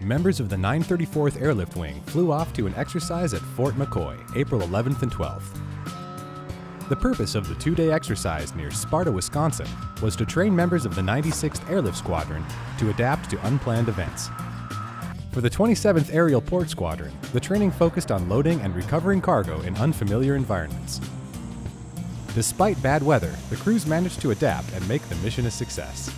members of the 934th Airlift Wing flew off to an exercise at Fort McCoy, April 11th and 12th. The purpose of the two-day exercise near Sparta, Wisconsin was to train members of the 96th Airlift Squadron to adapt to unplanned events. For the 27th Aerial Port Squadron, the training focused on loading and recovering cargo in unfamiliar environments. Despite bad weather, the crews managed to adapt and make the mission a success.